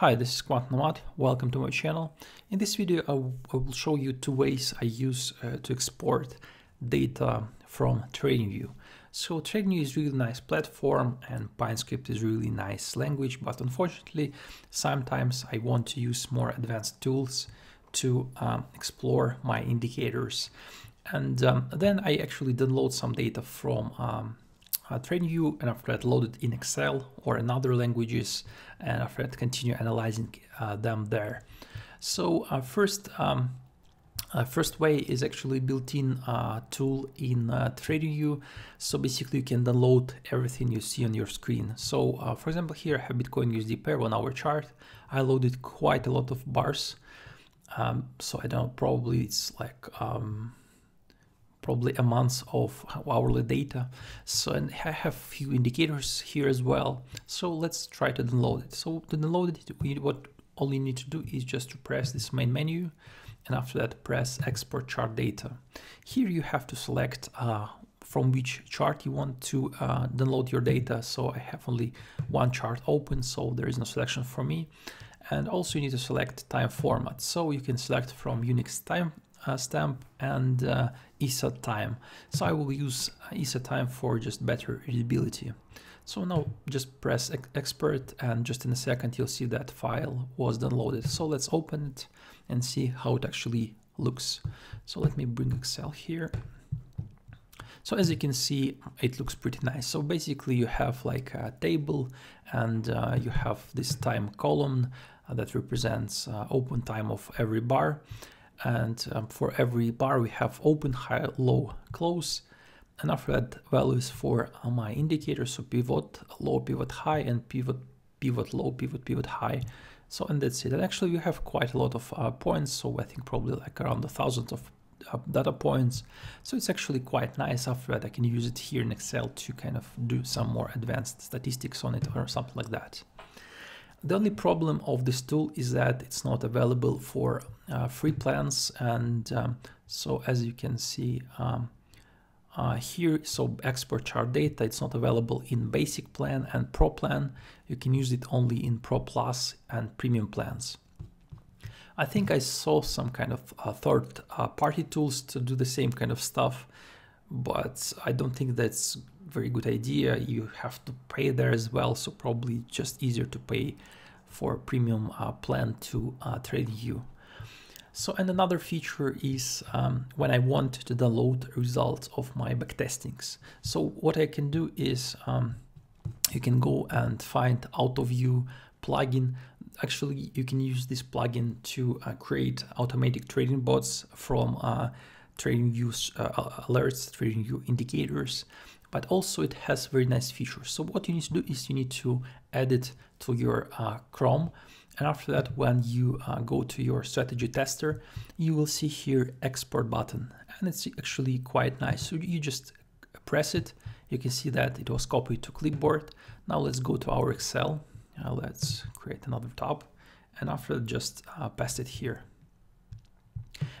Hi, this is Quant Nomad. Welcome to my channel. In this video, I, will show you two ways I use uh, to export data from TradingView. So TradingView is really nice platform and PineScript is really nice language, but unfortunately, sometimes I want to use more advanced tools to um, explore my indicators. And um, then I actually download some data from um, uh, TradingView and after that load it in Excel or in other languages and after that continue analyzing uh, them there. So uh, first, um, uh, first way is actually built-in uh, tool in uh, TradingView. So basically you can download everything you see on your screen. So uh, for example, here I have Bitcoin USD pair one hour chart. I loaded quite a lot of bars. Um, so I don't know, probably it's like um, probably a month of hourly data. So and I have few indicators here as well. So let's try to download it. So to download it, what all you need to do is just to press this main menu and after that press export chart data. Here you have to select uh, from which chart you want to uh, download your data. So I have only one chart open, so there is no selection for me. And also you need to select time format. So you can select from Unix time stamp and uh, time. So I will use ISO time for just better readability. So now just press export and just in a second you'll see that file was downloaded. So let's open it and see how it actually looks. So let me bring Excel here. So as you can see, it looks pretty nice. So basically you have like a table and uh, you have this time column uh, that represents uh, open time of every bar and um, for every bar we have open, high, low, close, and after that values for uh, my indicators, so pivot low, pivot high, and pivot, pivot low, pivot, pivot high. So and that's it. And actually we have quite a lot of uh, points, so I think probably like around a thousand of uh, data points. So it's actually quite nice. After that I can use it here in Excel to kind of do some more advanced statistics on it or something like that. The only problem of this tool is that it's not available for uh, free plans and um, so as you can see um, uh, here so export chart data it's not available in basic plan and pro plan. You can use it only in pro plus and premium plans. I think I saw some kind of uh, third uh, party tools to do the same kind of stuff but I don't think that's very good idea. You have to pay there as well, so probably just easier to pay for premium uh, plan to uh, TradingView. So, and another feature is um, when I want to download results of my backtestings. So what I can do is um, you can go and find AutoView plugin. Actually, you can use this plugin to uh, create automatic trading bots from uh, TradingView uh, alerts, TradingView indicators, but also it has very nice features. So what you need to do is you need to add it to your uh, Chrome. And after that, when you uh, go to your strategy tester, you will see here export button. And it's actually quite nice. So you just press it. You can see that it was copied to clipboard. Now let's go to our Excel. Uh, let's create another tab. And after that, just uh, paste it here.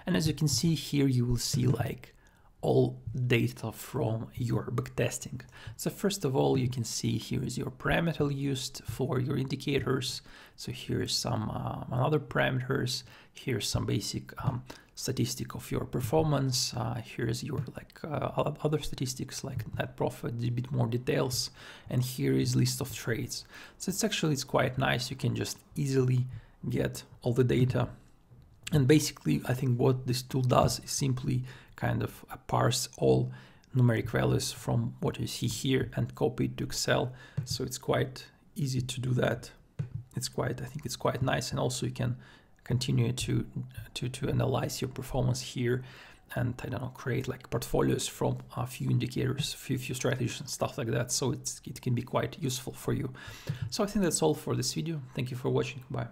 And as you can see here, you will see like all data from your backtesting. So first of all, you can see here is your parameter used for your indicators. So here's some uh, other parameters. Here's some basic um, statistic of your performance. Uh, here's your like uh, other statistics like net profit, a bit more details. And here is list of trades. So it's actually, it's quite nice. You can just easily get all the data and basically, I think what this tool does is simply kind of parse all numeric values from what you see here and copy it to Excel. So it's quite easy to do that. It's quite, I think it's quite nice. And also you can continue to, to, to analyze your performance here and I don't know, create like portfolios from a few indicators, a few, few strategies and stuff like that. So it's, it can be quite useful for you. So I think that's all for this video. Thank you for watching. Bye.